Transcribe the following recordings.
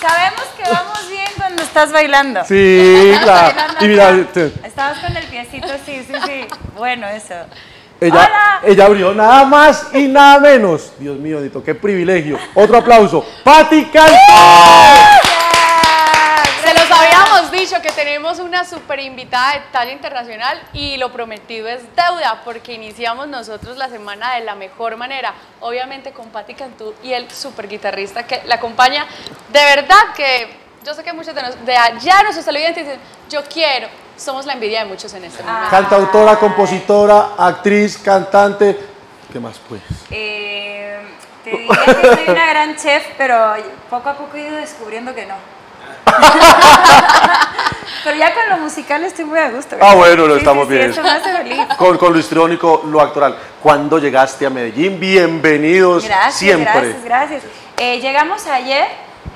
Sabemos que vamos bien cuando estás bailando. Sí, claro. bailando Y mira, acá. te- Estabas con el piecito, sí, sí, sí. Bueno, eso. ella, Hola. ella abrió nada más y nada menos. Dios mío, Dito, qué privilegio. Otro aplauso. Pati Cantú. Dicho que tenemos una super invitada de talla internacional y lo prometido es deuda porque iniciamos nosotros la semana de la mejor manera, obviamente con Patti Cantú y el super guitarrista que la acompaña. De verdad que yo sé que muchos de, nos- de allá nuestros televidentes dicen, yo quiero, somos la envidia de muchos en este momento. Cantautora, compositora, actriz, cantante. ¿Qué más pues? Eh, te diría que soy una gran chef, pero poco a poco he ido descubriendo que no. pero ya con lo musical estoy muy a gusto. Ah, bueno, lo Sí, estamos sí, sí, bien. eso me hace feliz. Con, con lo histriónico, lo actoral. ¿Cuándo llegaste a Medellín? Bienvenidos Gracias, siempre. gracias, gracias. Eh, llegamos ayer.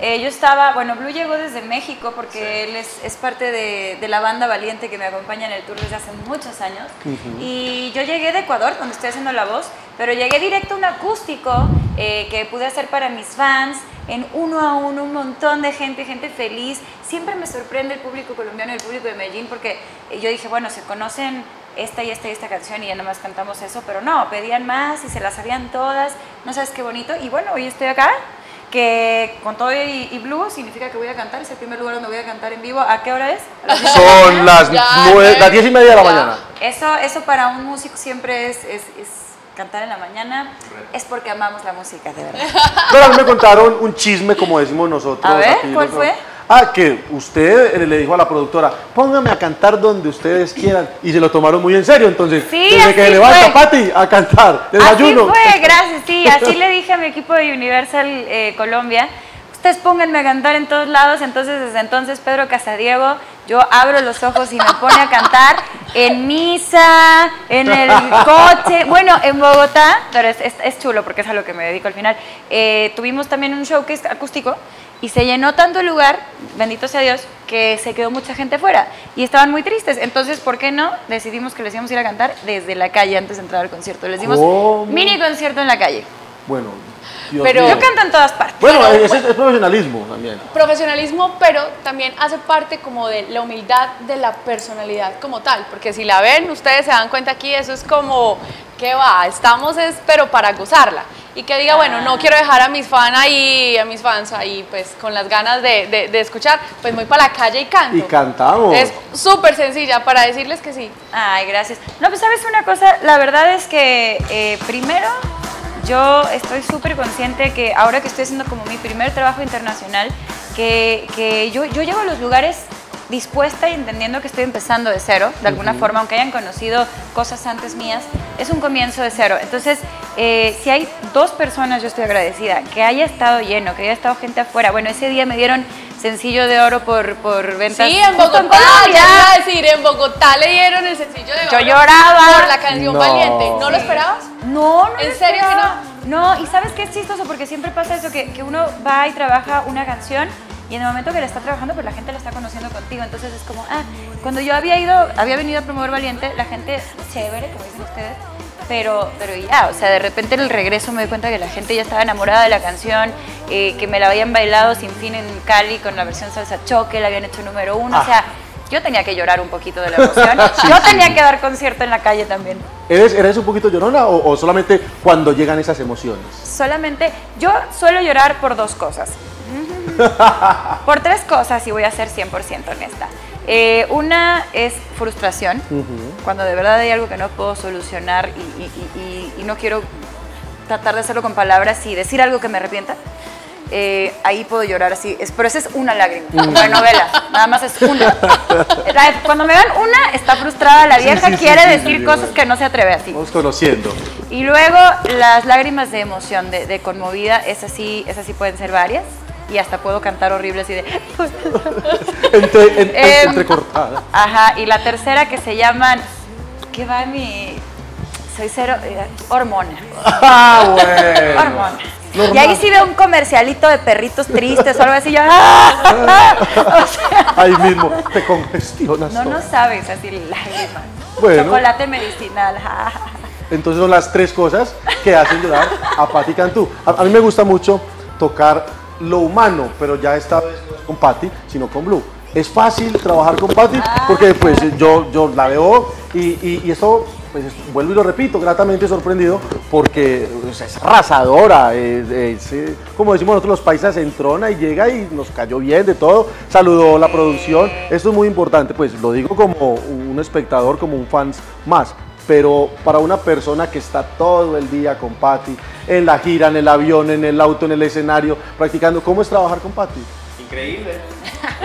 Eh, yo estaba, bueno, Blue llegó desde México porque él es, es parte de, de la banda Valiente que me acompaña en el tour desde hace muchos años. Y yo llegué de Ecuador, donde estoy haciendo la voz, pero llegué directo a un acústico eh, que pude hacer para mis fans, en uno a uno, un montón de gente, gente feliz. Siempre me sorprende el público colombiano y el público de Medellín porque yo dije, bueno, se conocen esta y esta y esta canción y ya nomás cantamos eso, pero no, pedían más y se las sabían todas, no sabes qué bonito. Y bueno, hoy estoy acá, que con todo y, y blue significa que voy a cantar, es el primer lugar donde voy a cantar en vivo. ¿A qué hora es? ¿A Son las, Ya, nueve- las diez y media de la Ya. mañana. Eso, eso para un músico siempre es, es, es cantar en la mañana, es porque amamos la música, de verdad. Pero a mí me contaron un chisme, como decimos nosotros. A ver, aquí, ¿cuál fue? Ah, que usted eh, le dijo a la productora, póngame a cantar donde ustedes quieran. Y se lo tomaron muy en serio. Entonces, Sí, desde que levanta. Pati a cantar, desayuno. Así fue, gracias, sí, así le dije a mi equipo de Universal eh, Colombia, ustedes pónganme a cantar en todos lados, entonces desde entonces Pedro Casadiego, yo abro los ojos y me pone a cantar en misa, en el coche, bueno, en Bogotá, pero es, es- es chulo porque es a lo que me dedico al final, eh, tuvimos también un show que es acústico y se llenó tanto el lugar, bendito sea Dios, que se quedó mucha gente fuera y estaban muy tristes. Entonces, ¿por qué no? Decidimos que les íbamos a ir a cantar desde la calle antes de entrar al concierto. Les dimos ¿Cómo? mini concierto en la calle. Bueno, Dios Pero- mío. Yo canto en todas partes. Bueno, Pero- es, es profesionalismo también. profesionalismo, pero también hace parte como de la humildad de la personalidad como tal, porque si la ven, ustedes se dan cuenta aquí, eso es como, ¿qué va? Estamos es, pero para gozarla. Y que diga, bueno, no quiero dejar a mis fans ahí, a mis fans ahí, pues con las ganas de, de- de escuchar, pues voy para la calle y canto. Y cantamos. Es súper sencilla para decirles que sí. Ay, gracias. No, pues sabes una cosa, la verdad es que eh, primero yo estoy súper consciente que ahora que estoy haciendo como mi primer trabajo internacional, que, que yo, yo llego a los lugares dispuesta y entendiendo que estoy empezando de cero, de alguna forma, aunque hayan conocido cosas antes mías, es un comienzo de cero. Entonces, eh, si hay dos personas, yo estoy agradecida, que haya estado lleno, que haya estado gente afuera. Bueno, ese día me dieron sencillo de oro por, por ventas. Sí, en Bogotá, Colombia. ya iba a decir, en Bogotá le dieron el sencillo de Yo oro lloraba. por la canción No. Valiente. ¿No lo esperabas? No, no. ¿En lo serio que esperaba. No, y sabes qué es chistoso, porque siempre pasa eso, que, que uno va y trabaja una canción y en el momento que la está trabajando, pues la gente la está conociendo contigo. Entonces es como, ah, cuando yo había ido, había venido a promover Valiente, la gente, chévere, como dicen ustedes, pero, pero ya, o sea, de repente en el regreso me di cuenta que la gente ya estaba enamorada de la canción, eh, que me la habían bailado sin fin en Cali con la versión salsa choque, la habían hecho número uno, o sea, yo tenía que llorar un poquito de la emoción. yo tenía que dar concierto en la calle también. ¿Eres, ¿Eres un poquito llorona o, o solamente cuando llegan esas emociones? Solamente, yo suelo llorar por dos cosas. por tres cosas y voy a ser 100% honesta. Eh, una es frustración, cuando de verdad hay algo que no puedo solucionar y, y- y- y- y no quiero tratar de hacerlo con palabras y decir algo que me arrepienta. eh, ahí puedo llorar así, es, pero esa es una lágrima, de novela, nada más es una. Cuando me dan una, está frustrada la vieja, sí, sí, quiere sí, decir cosas que no se atreve así. Vamos conociendo. Y luego las lágrimas de emoción, de, de conmovida, esas sí, esas sí pueden ser varias. Y hasta puedo cantar horrible así de... Entre, en- Em, entrecortada. Ajá, y la tercera que se llaman... ¿Qué va mi...? Soy cero... eh, hormona. Ah, bueno. Hormona. Normal. Y ahí sí veo un comercialito de perritos tristes o algo así, yo... ¡ah! O sea, Ahí mismo te congestionas. no, todo. no sabes, así lágrimas. Bueno. Chocolate medicinal. Entonces son las tres cosas que hacen llorar a Patti Cantú. A, a mí me gusta mucho tocar lo humano, pero ya esta vez no es con Patty, sino con Blue. Es fácil trabajar con Patty porque pues yo, yo la veo y, y, y esto, pues vuelvo y lo repito, gratamente sorprendido porque o sea, es arrasadora, es, es, eh, como decimos nosotros los paisas, entrona y llega y nos cayó bien de todo, saludó la producción, esto es muy importante, pues lo digo como un espectador, como un fans más, pero para una persona que está todo el día con Patty, en la gira, en el avión, en el auto, en el escenario, practicando, ¿cómo es trabajar con Patty? Increíble.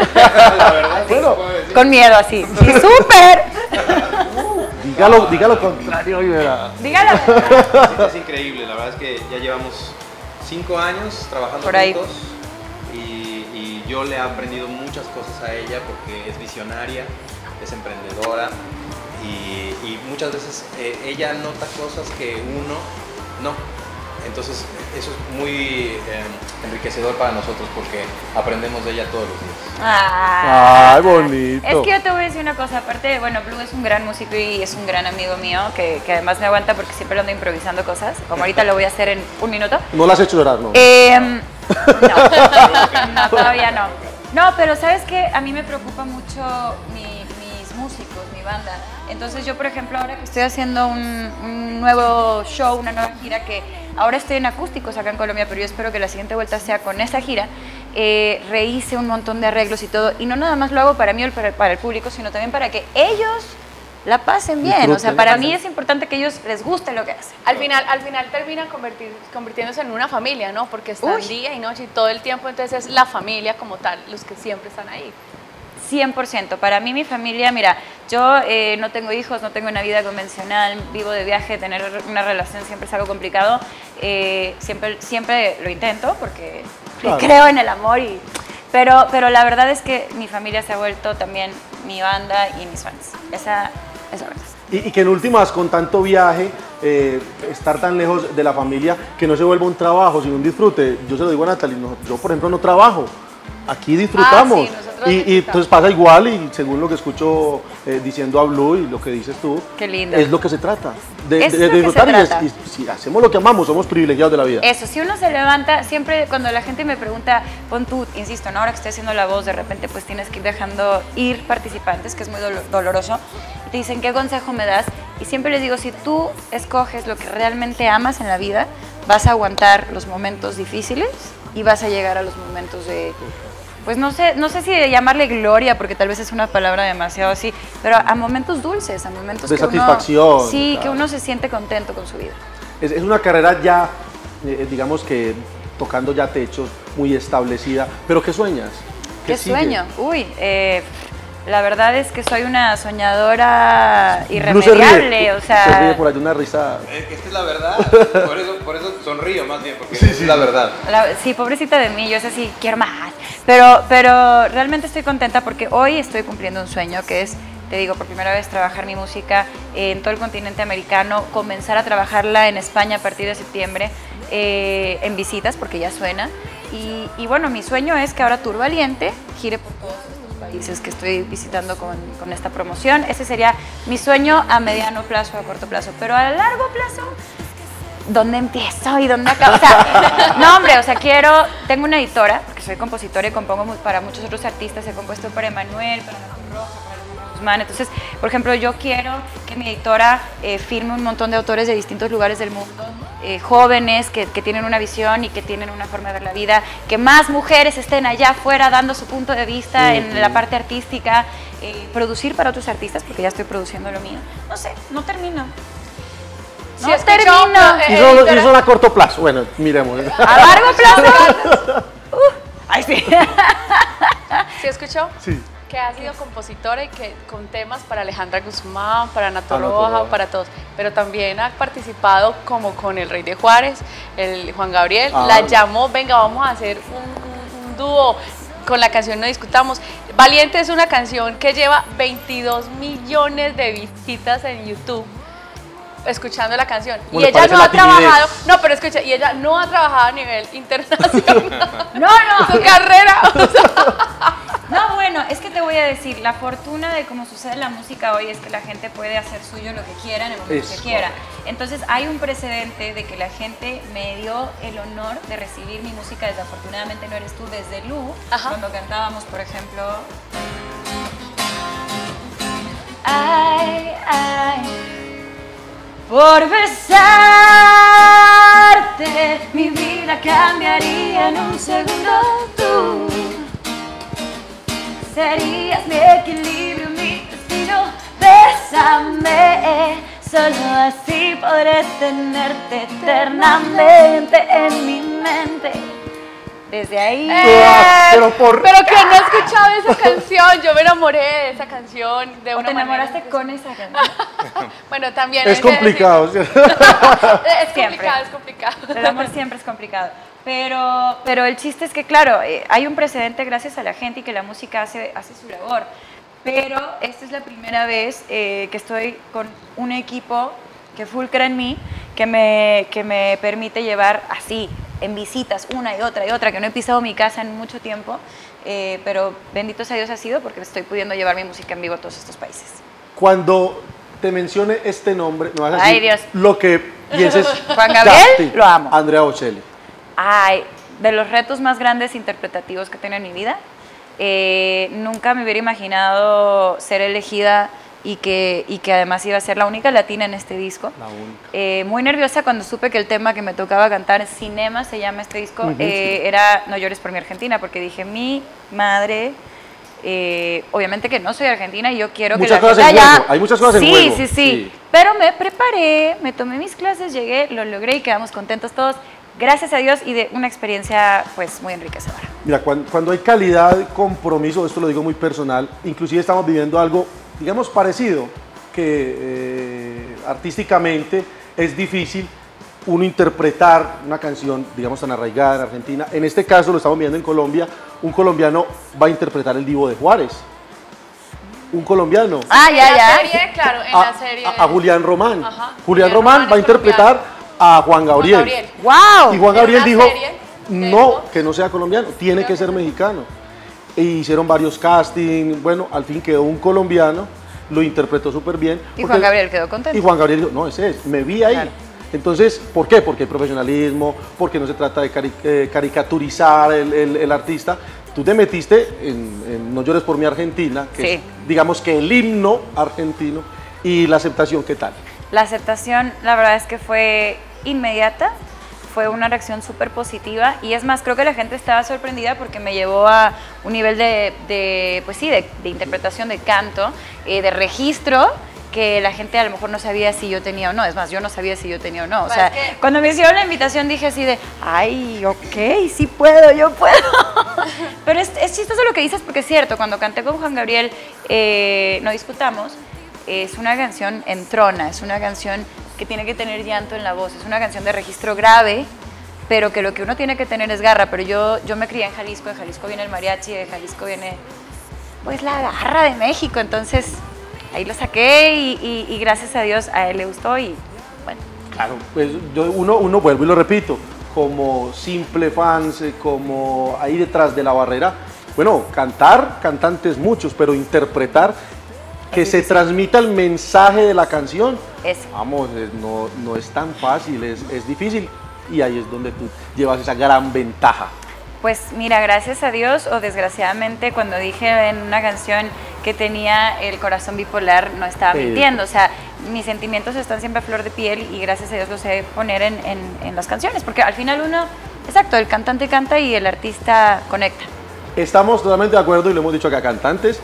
la verdad, ¿qué Bueno. decir? Con miedo así. Sí, súper. Dígalo, diga lo contrario. Dígalo. Sí, es increíble, la verdad es que ya llevamos cinco años trabajando Por ahí. juntos y, y yo le he aprendido muchas cosas a ella porque es visionaria, es emprendedora y, y muchas veces eh, ella nota cosas que uno no. Entonces eso es muy eh, enriquecedor para nosotros porque aprendemos de ella todos los días. Ah. Ay, bonito. Es que yo te voy a decir una cosa, aparte, bueno, Blue es un gran músico y es un gran amigo mío que, que además me aguanta porque siempre ando improvisando cosas, como ahorita lo voy a hacer en un minuto. No la has hecho llorar, ¿no? Eh, no, no, todavía no. No, pero sabes que a mí me preocupa mucho mi- músicos, mi banda. Entonces yo, por ejemplo, ahora que estoy haciendo un, un nuevo show, una nueva gira, que ahora estoy en acústicos acá en Colombia, pero yo espero que la siguiente vuelta sea con esa gira, eh, rehice un montón de arreglos y todo. Y no nada más lo hago para mí o para, para el público, sino también para que ellos la pasen bien. O sea, para mí es importante que ellos les guste lo que hacen. Al final, al final terminan convertir- convirtiéndose en una familia, ¿no? Porque están Uy. día y noche y todo el tiempo, entonces es la familia como tal, los que siempre están ahí. 100%. Para mí, mi familia, mira, yo eh, no tengo hijos, no tengo una vida convencional, vivo de viaje, tener una relación siempre es algo complicado. Eh, siempre, siempre lo intento porque Claro. creo en el amor y... Pero, pero la verdad es que mi familia se ha vuelto también mi banda y mis fans. Esa es la verdad. Y, y que en últimas, con tanto viaje, eh, estar tan lejos de la familia, que no se vuelva un trabajo, sino un disfrute. Yo se lo digo a Natalie, no- yo por ejemplo no trabajo. Aquí disfrutamos. Ah, sí, nosotros y, entonces pasa igual y según lo que escucho eh, diciendo a Blue y lo que dices tú, Qué lindo. es lo que se trata. De, Es y, si hacemos lo que amamos, somos privilegiados de la vida. Eso, si uno se levanta, siempre cuando la gente me pregunta, pon tú, insisto, ¿no? ahora que estoy haciendo la voz, de repente pues tienes que ir dejando ir participantes, que es muy dolo- doloroso, y te dicen, ¿qué consejo me das? Y siempre les digo, si tú escoges lo que realmente amas en la vida, vas a aguantar los momentos difíciles y vas a llegar a los momentos de... Pues no sé, no sé si llamarle gloria, porque tal vez es una palabra demasiado así, pero a momentos dulces, a momentos De que uno- satisfacción, sí, que uno se siente contento con su vida. Es, es una carrera ya, eh, digamos que tocando ya techos, muy establecida. ¿Pero qué sueñas? ¿Qué, sigue? sueño? Uy, eh, la verdad es que soy una soñadora Blue se ríe. irremediable, o Se ríe sea, por ahí una risa. Es que esta es la verdad, por eso, por eso sonrío más bien, porque es la verdad. la- sí, pobrecita de mí, yo es así, quiero más. Pero, pero realmente estoy contenta porque hoy estoy cumpliendo un sueño que es, te digo, por primera vez trabajar mi música en todo el continente americano, comenzar a trabajarla en España a partir de septiembre, eh, en visitas, porque ya suena. Y, y bueno, mi sueño es que ahora Tour Valiente gire por todos países que estoy visitando con, con esta promoción. Ese sería mi sueño a mediano plazo, a corto plazo. Pero a largo plazo, ¿dónde empiezo y dónde acabo? O sea, no, hombre, o sea, quiero, tengo una editora, porque soy compositora y compongo para muchos otros artistas, he compuesto para Emanuel, para Roja, Guzmán. Entonces, por ejemplo, yo quiero que mi editora eh, firme un montón de autores de distintos lugares del mundo, eh, jóvenes que, que tienen una visión y que tienen una forma de ver la vida, que más mujeres estén allá afuera dando su punto de vista en la parte artística, eh, producir para otros artistas, porque ya estoy produciendo lo mío. No sé, no termino. Sí, No escuchó, termino. Y solo, y a corto plazo. Bueno, miremos. A largo plazo. Uh, ay, sí. ¿Sí escuchó? Sí. Que ha sido compositora y que con temas para Alejandra Guzmán, para Nato Roja, para todos. Pero también ha participado como con el Rey de Juárez, el Juan Gabriel. Ah. La llamó, venga, vamos a hacer un, un- un dúo con la canción No Discutamos. Valiente es una canción que lleva 22 millones de visitas en YouTube escuchando la canción. ¿Cómo Y ella no ha trabajado, no, pero escucha, y ella no ha trabajado a nivel internacional. No, no. Su carrera. o sea, No, bueno, es que te voy a decir, la fortuna de cómo sucede la música hoy es que la gente puede hacer suyo lo que quiera en el momento que quiera. Entonces hay un precedente de que la gente me dio el honor de recibir mi música, desafortunadamente no eres tú, desde Lu, cuando cantábamos, por ejemplo... Ay, ay, por besarte mi vida cambiaría en un segundo tú serías mi equilibrio, mi destino. Bésame, solo así podré tenerte eternamente en mi mente. Desde ahí. Eh, pero, por... pero que no he escuchado esa canción. Yo me enamoré de esa canción. De ¿O te enamoraste con esa canción? bueno, también. Es complicado. es complicado, es complicado. El amor siempre es complicado. Pero, pero el chiste es que, claro, eh, hay un precedente gracias a la gente y que la música hace, hace su labor. Pero esta es la primera vez eh, que estoy con un equipo que fulcra en mí, que me, que me permite llevar así, en visitas, una y otra y otra, que no he pisado mi casa en mucho tiempo, eh, pero bendito sea Dios ha sido porque estoy pudiendo llevar mi música en vivo a todos estos países. Cuando te mencione este nombre, no vas a decir Dios. lo que pienses. Juan Gabriel, lo amo. Andrea Bocelli ay, de los retos más grandes interpretativos que tengo en mi vida. Eh, nunca me hubiera imaginado ser elegida y que, y que además iba a ser la única latina en este disco. La única. Eh, muy nerviosa cuando supe que el tema que me tocaba cantar, Cinema se llama este disco, eh, era No llores por mi Argentina, porque dije, mi madre... obviamente que no soy argentina y yo quiero que la cosas allá... Hay muchas cosas sí, en juego. Sí, sí, sí. Pero me preparé, me tomé mis clases, llegué, lo logré y quedamos contentos todos gracias a Dios y de una experiencia pues muy enriquecedora. Mira, cuando, hay calidad, compromiso, esto lo digo muy personal, inclusive estamos viviendo algo, digamos, parecido, que eh, artísticamente es difícil uno interpretar una canción, digamos, tan arraigada en Argentina. En este caso lo estamos viendo en Colombia, un colombiano va a interpretar el Divo de Juárez. Un colombiano. Ah, ya, ya. claro, en la serie. A, Julián Román. Julián, Román, va a interpretar a Juan Gabriel. ¡Wow! Y Juan Gabriel dijo, no, que no sea colombiano, tiene que ser mexicano. E hicieron varios castings, bueno, al fin quedó un colombiano, lo interpretó súper bien. Y Juan Gabriel quedó contento. Y Juan Gabriel dijo, no, ese es, me vi ahí. Entonces, ¿por qué? Porque hay profesionalismo, porque no se trata de eh, caricaturizar el, artista. Tú te metiste en, No llores por mi Argentina, que es, digamos que el himno argentino, y la aceptación, ¿qué tal? La aceptación, la verdad es que fue inmediata, fue una reacción súper positiva y es más, creo que la gente estaba sorprendida porque me llevó a un nivel de, pues sí, de, interpretación, de canto, eh, de registro que la gente a lo mejor no sabía si yo tenía o no. Es más, yo no sabía si yo tenía o no. O sea, cuando me hicieron la invitación dije así de, ay, ok, sí puedo, yo puedo. Pero es, es, chistoso lo que dices porque es cierto, cuando canté con Juan Gabriel, eh, no disputamos, es una canción en trona, es una canción que tiene que tener llanto en la voz. Es una canción de registro grave, pero que lo que uno tiene que tener es garra. Pero yo, yo me crié en Jalisco, de Jalisco viene el mariachi, de Jalisco viene pues la garra de México. Entonces ahí lo saqué y, gracias a Dios a él le gustó y bueno. Claro, pues yo, uno, uno vuelvo y lo repito, como simple fans, eh, como ahí detrás de la barrera, bueno, cantar, cantantes muchos, pero interpretar que se transmita el mensaje de la canción. Vamos, no, no, es tan fácil, es, es difícil y ahí es donde tú llevas esa gran ventaja. Pues mira, gracias a Dios o desgraciadamente cuando dije en una canción que tenía el corazón bipolar no estaba mintiendo, o sea, mis sentimientos están siempre a flor de piel y gracias a Dios los sé poner en, en, en las canciones, porque al final uno, exacto, el cantante canta y el artista conecta. Estamos totalmente de acuerdo y lo hemos dicho acá, cantantes,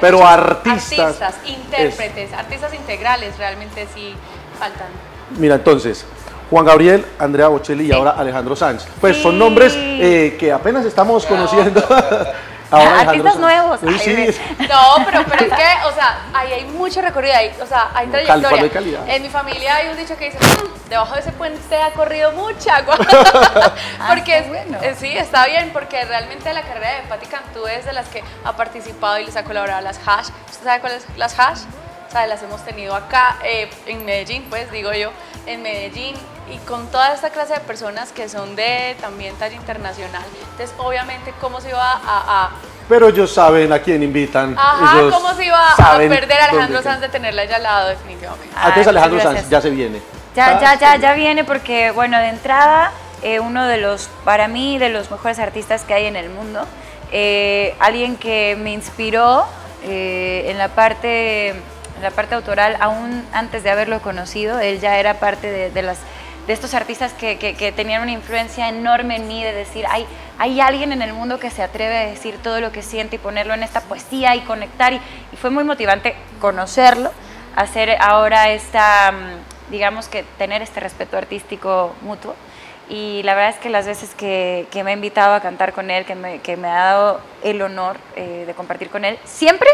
pero artistas. Artistas, intérpretes, artistas integrales realmente sí faltan. Mira, entonces, Juan Gabriel, Andrea Bocelli y ahora Alejandro Sanz. Pues son nombres eh, que apenas estamos conociendo. Artistas nuevos. Sí, No, pero, pero es que, o sea, ahí hay mucho recorrido, ahí, o sea, hay trayectoria. calidad. En mi familia hay un dicho que dice, mm, debajo de ese puente ha corrido mucha agua. Ah, porque bueno. Eh, sí, está bien, porque realmente la carrera de Patti Cantú es de las que ha participado y les ha colaborado a las Hash. ¿Usted sabe cuáles las Hash? O sea, las hemos tenido acá eh, en Medellín, pues digo yo, en Medellín y con toda esta clase de personas que son de también talla internacional. Entonces, obviamente, ¿cómo se iba a, pero ellos saben a quién invitan. Ajá, ellos ¿cómo se iba a saben perder a Alejandro Sanz de tenerla allá al lado, definitivamente? Ah, Entonces Ay, Alejandro Sanz ya se viene. Ya, Ah, ya, ya, ya viene porque, bueno, de entrada, eh, uno de los, para mí, de los mejores artistas que hay en el mundo. Eh, alguien que me inspiró eh, en, la parte, en la parte autoral, aún antes de haberlo conocido. Él ya era parte de, de las, de estos artistas que, que- tenían una influencia enorme en mí, de decir, hay, hay alguien en el mundo que se atreve a decir todo lo que siente y ponerlo en esta poesía y conectar. Y, fue muy motivante conocerlo, hacer ahora esta, mm, digamos que tener este respeto artístico mutuo. Y la verdad es que las veces que, que me ha invitado a cantar con él, que me, que me ha dado el honor eh, de compartir con él, siempre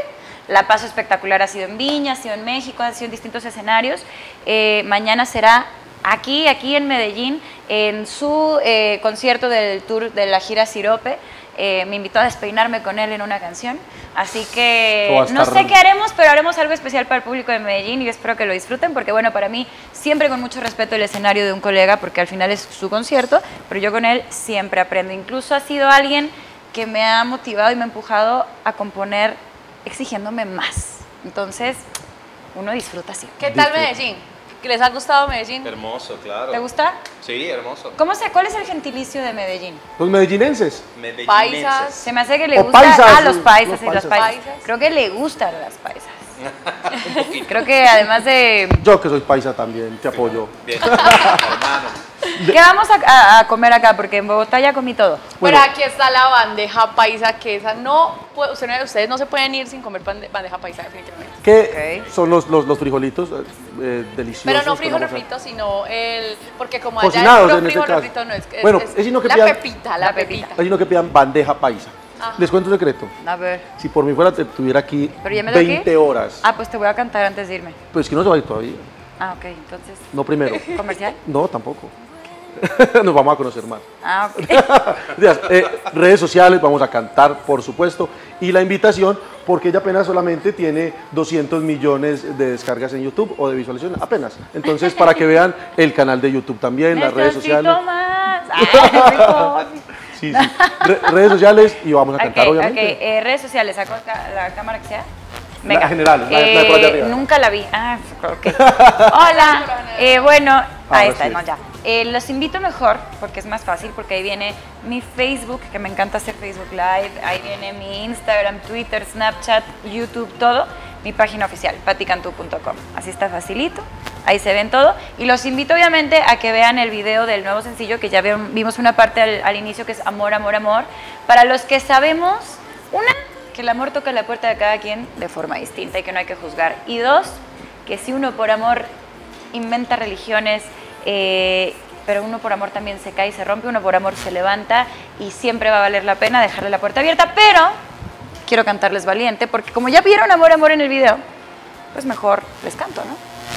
la paso espectacular. Ha sido en Viña, ha sido en México, ha sido en distintos escenarios. Eh, mañana será aquí, aquí en Medellín, en su eh, concierto del tour de la gira Sirope. Eh, me invitó a despeinarme con él en una canción. Así que no sé qué haremos, pero haremos algo especial para el público de Medellín y espero que lo disfruten porque, bueno, para mí siempre con mucho respeto el escenario de un colega porque al final es su concierto, pero yo con él siempre aprendo. Incluso ha sido alguien que me ha motivado y me ha empujado a componer exigiéndome más. Entonces, uno disfruta siempre. ¿Qué tal. Medellín? ¿Que ¿Les ha gustado Medellín? Hermoso, claro. ¿Te gusta? Sí, hermoso. ¿Cómo se, ¿Cuál es el gentilicio de Medellín? Los medellinenses. Medellinenses. Paisas. Se me hace que le O gusta paisas, a los paisas los y los paisas. Creo que le gustan las paisas. Creo que además de Yo que soy paisa también, te apoyo. Bien, hermano. ¿Qué vamos a, a- a comer acá? Porque en Bogotá ya comí todo. Bueno. Pero aquí está la bandeja paisa, que esa no, puede- ustedes, ustedes no se pueden ir sin comer bande- bandeja paisa, definitivamente. ¿Qué Ok. son los, los, los frijolitos eh, eh, deliciosos? Pero no que frijol refrito, sino el, porque como allá Cocinados, es este frijol caso. refrito, no es, es- Bueno, es es sino que la pidan- pepita, la, La pepita. pepita. Hay uno que pidan bandeja paisa. Ajá. Les cuento un secreto. A ver. Si por mí fuera, te tuviera aquí ¿Pero ya me tengo que 20 ir? horas. Ah, pues te voy a cantar antes de irme. Pues que no se va a ir todavía. Ah, ok. Entonces, No primero. ¿comercial? No, tampoco. Nos vamos a conocer más. Ah, ok. Días, eh, redes sociales, vamos a cantar, por supuesto. Y la invitación, porque ella apenas solamente tiene 200 millones de descargas en YouTube o de visualizaciones, apenas. Entonces, para que vean el canal de YouTube también, las redes sociales. más. Ay. Sí, sí. Re- redes sociales y vamos a cantar, obviamente. eh, redes sociales, ¿saco la cámara que sea? La general, la- la de por allá Eh, arriba. Nunca la vi. Ah, ok. Hola. Eh, bueno, ahí Ahora está, sí. no, ya. Eh, los invito mejor porque es más fácil, porque ahí viene mi Facebook, que me encanta hacer Facebook Live, ahí viene mi Instagram, Twitter, Snapchat, YouTube, todo, mi página oficial, paticantú.com. Así está facilito, ahí se ven todo. Y los invito obviamente a que vean el video del nuevo sencillo, que ya vimos una parte al inicio que es Amor, Amor, Amor. Para los que sabemos, una, que el amor toca la puerta de cada quien de forma distinta y que no hay que juzgar. Y dos, que si uno por amor inventa religiones, eh, pero uno por amor también se cae y se rompe, uno por amor se levanta y siempre va a valer la pena dejarle la puerta abierta, pero quiero cantarles valiente porque como ya vieron amor, amor en el video, pues mejor les canto, ¿no?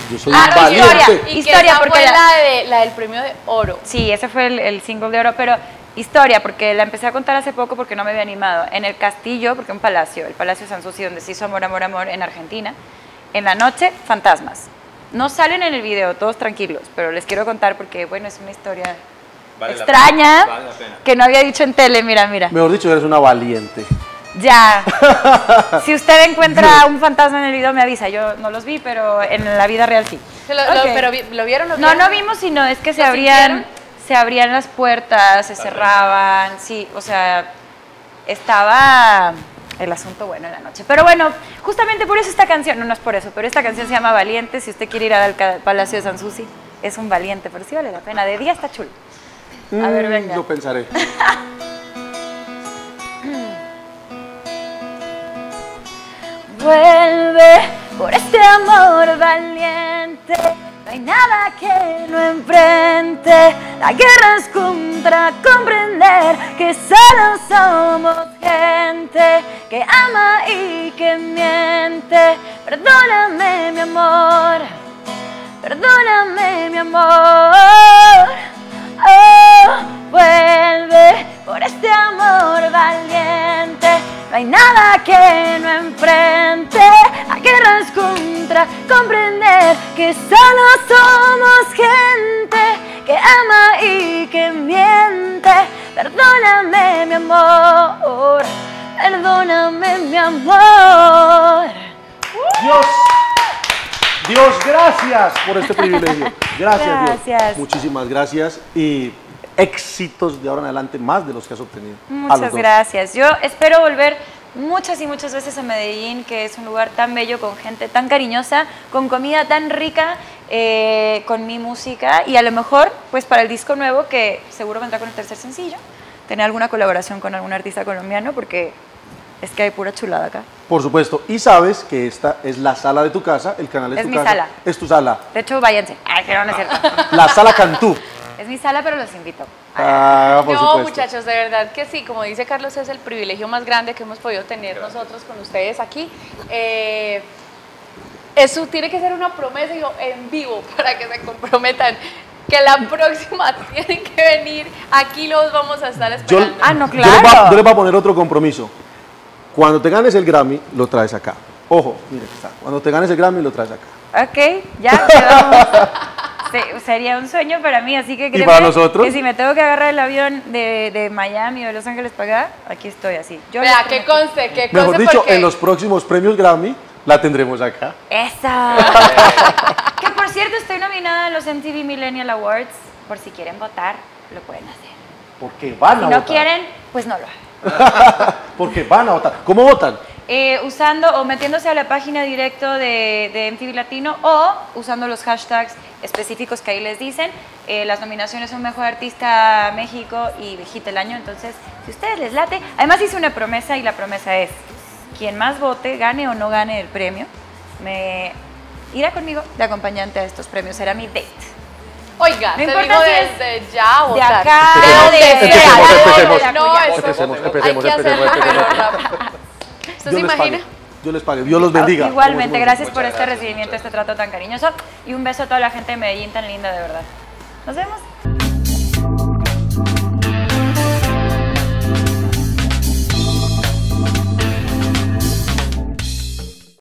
Yo soy Ah, un valiente. historia. Y Historia, que porque fue la- la, de, la del premio de oro. Sí, ese fue el, el single de oro, pero historia, porque la empecé a contar hace poco porque no me había animado. En el castillo, porque un palacio, el Palacio Sanssouci, donde se hizo Amor, Amor, Amor en Argentina, en la noche, fantasmas. No salen en el video, todos tranquilos, pero les quiero contar porque, bueno, es una historia Vale la extraña pena, vale la pena. que no había dicho en tele, mira, mira. Mejor dicho, eres una valiente. Ya. si usted encuentra un fantasma en el video, me avisa. Yo no los vi, pero en la vida real sí. Se lo- lo- Ok. pero vi- ¿lo vieron? ¿Lo No, vieron? no vimos, sino es que se ¿Lo abrían, sintieron? se abrían las puertas, se cerraban, sí, o sea, estaba el asunto bueno en la noche. Pero bueno, justamente por eso esta canción, no, no es por eso, pero esta canción se llama Valiente. Si usted quiere ir al Palacio de Sanssouci, es un valiente, pero sí vale la pena. De día está chulo. A ver, Mm, venga. Lo pensaré. Vuelve por este amor valiente. No hay nada que no enfrente. La guerra es contra comprender que solo somos gente que ama y que miente. Perdóname, mi amor. Perdóname, mi amor. Oh, vuelve por este amor valiente. No hay nada que no enfrente. La guerra es contra comprender que solo somos gente que ama y que miente. Perdóname, mi amor. Perdóname. amor. Dios, Dios, gracias por este privilegio. Gracias, Gracias. Dios. Muchísimas gracias y éxitos de ahora en adelante más de los que has obtenido. Muchas gracias. Yo espero volver muchas y muchas veces a Medellín, que es un lugar tan bello, con gente tan cariñosa, con comida tan rica, eh, con mi música y a lo mejor, pues para el disco nuevo, que seguro vendrá con el tercer sencillo, tener alguna colaboración con algún artista colombiano, porque es que hay pura chulada acá. Por supuesto. Y sabes que esta es la sala de tu casa, el canal es, Es tu mi casa. sala. Es tu sala. De hecho, váyanse. Ay, pero no es cierto. La sala Cantú. Es mi sala, pero los invito. Ah, por no, supuesto. muchachos, de verdad que sí, como dice Carlos, es el privilegio más grande que hemos podido tener nosotros con ustedes aquí. Eh, eso tiene que ser una promesa digo, en vivo para que se comprometan. Que la próxima tienen que venir, aquí los vamos a estar Yo, esperando. Ah, no, yo les claro. yo les voy a poner otro compromiso. Cuando te ganes el Grammy, lo traes acá. Ojo, mire, aquí está. Cuando te ganes el Grammy, lo traes acá. Ok, ya quedamos. Se- sería un sueño para mí, así que créeme para nosotros? que si me tengo que agarrar el avión de, de Miami o de Los Ángeles para acá, aquí estoy así. Yo Vea, les que conste, que conste Mejor dicho, porque en los próximos premios Grammy, la tendremos acá. ¡Esa! que por cierto, estoy nominada en los MTV Millennial Awards. Por si quieren votar, lo pueden hacer. Porque van Si a no votar. quieren, pues no lo hagan. Porque van a votar. ¿Cómo votan? Eh, usando o metiéndose a la página directo de, de MTV Latino o usando los hashtags específicos que ahí les dicen. Eh, las nominaciones son Mejor Artista México y Viejita el Año. Entonces, si ustedes les late, además hice una promesa y la promesa es, quien más vote, gane o no gane el premio, me irá conmigo de acompañante a estos premios. Será mi date. Oiga, No te importa digo si es desde ya a De acá, De de donde sea, empecemos, de empecemos. donde- No, eso Empecemos, empecemos. ¿Usted se imagina? Yo les pague. Dios los bendiga. Igualmente, gracias por este gracias, recibimiento, este trato tan cariñoso y un beso a toda la gente de Medellín tan linda, de verdad. Nos vemos.